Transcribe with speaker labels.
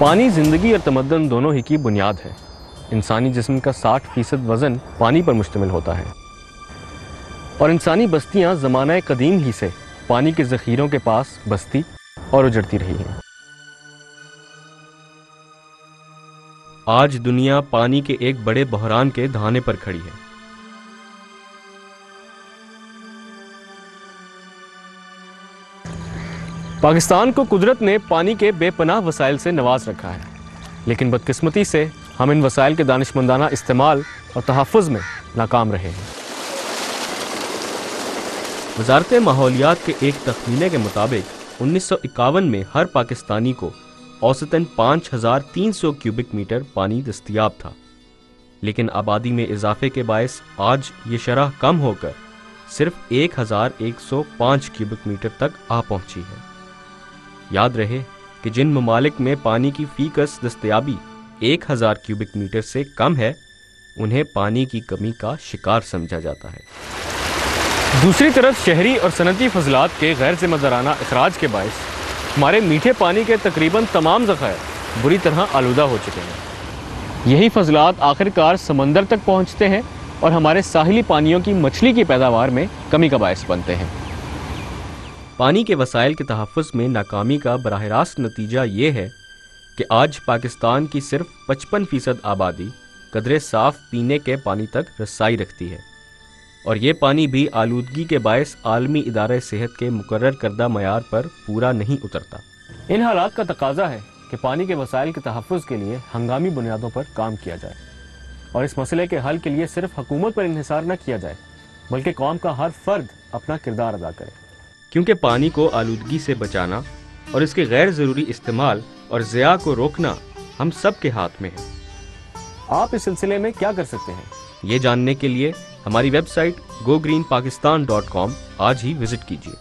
Speaker 1: पानी, ज़िंदगी और तमदन दोनों ही की बुनियाद है। इंसानी जिस्म का 60 फ़ीसद वज़न पानी पर मुश्तमिल होता है। और इंसानी बस्तियाँ ज़माना कदीम ही से पानी के ज़ख़ीरों के पास बस्ती और उजड़ती रही हैं।
Speaker 2: आज दुनिया पानी के एक बड़े बहरान के धाने पर खड़ी है।
Speaker 1: पाकिस्तान को कुदरत ने पानी के बेपनाह वसाइल से नवाज़ रखा है। लेकिन बदकस्मती से हम इन वसाइल के दानिशमंदाना इस्तेमाल और तहफ़ में नाकाम रहे हैं।
Speaker 2: वजारत माहौलियात के एक तखमीने के मुताबिक उन्नीस सौ इक्यावन में हर पाकिस्तानी को औसतन 5,300 क्यूबिक मीटर पानी दस्तियाब था। लेकिन आबादी में इजाफे के बायस आज ये शरह कम होकर सिर्फ़ 1,105 क्यूबिक मीटर तक आ पहुँची है। याद रहे कि जिन ममालिक में पानी की फीकस दस्तियाबी 1,000 क्यूबिक मीटर से कम है उन्हें पानी की कमी का शिकार समझा जाता है।
Speaker 1: दूसरी तरफ़ शहरी और सनती फजलात के गैर जिम्मेदाराना अखराज के बायस हमारे मीठे पानी के तकरीबन तमाम ज़ख़ायर बुरी तरह आलूदा हो चुके हैं। यही फजलात आखिरकार समंदर तक पहुँचते हैं और हमारे साहिली पानियों की मछली की पैदावार में कमी का बायस बनते हैं।
Speaker 2: पानी के वसाइल के तहफ़ में नाकामी का बरह रास्त नतीजा ये है कि आज पाकिस्तान की सिर्फ़ पचपन फ़ीसद आबादी कदरे साफ़ पीने के पानी तक रसाई रखती है। और ये पानी भी आलूदगी के बायस आलमी इदारे सेहत के मुकर करदा मैार पर पूरा नहीं उतरता।
Speaker 1: इन हालात का तकाजा है कि पानी के वसाइल के तहफ़ के लिए हंगामी बुनियादों पर काम किया जाए। और इस मसले के हल के लिए सिर्फ़ हुकूमत पर इहिसार न किया जाए, बल्कि कौम का हर फर्द अपना किरदार अदा करे।
Speaker 2: क्योंकि पानी को आलूदगी से बचाना और इसके गैर ज़रूरी इस्तेमाल और ज़िया को रोकना हम सब के हाथ में है।
Speaker 1: आप इस सिलसिले में क्या कर सकते हैं?
Speaker 2: ये जानने के लिए हमारी website go Pakistan dot com आज ही विज़िट कीजिए।